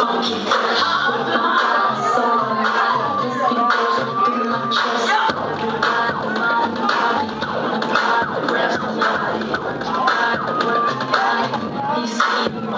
funky.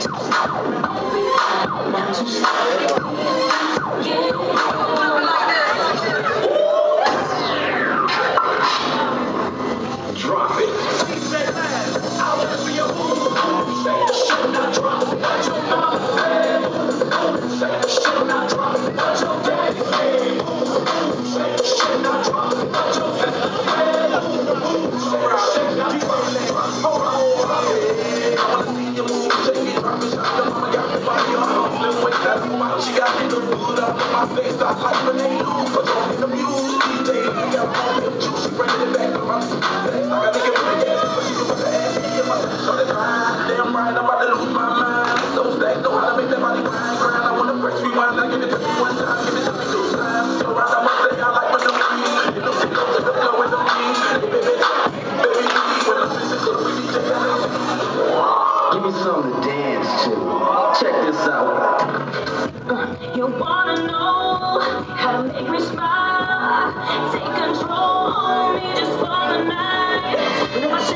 Drop, it. They start fighting when they lose, but don't hit the. These days, we got more milk juice, she bringing it back to my Thanks, like a nigga with a but she do with the ass, and your mother shut it. Damn right, I'm about to lose my mind. So stacked, know how to make that body grind, grind. I wanna press rewind, now give it to me one time, give it to me two times. So right, I must say I like what you mean. You know, she goes to the flow with mean. Hey, baby, baby, when I'm missing, so we DJ, I Give me something to dance to. Check this out make me smile. Take control me just for the night.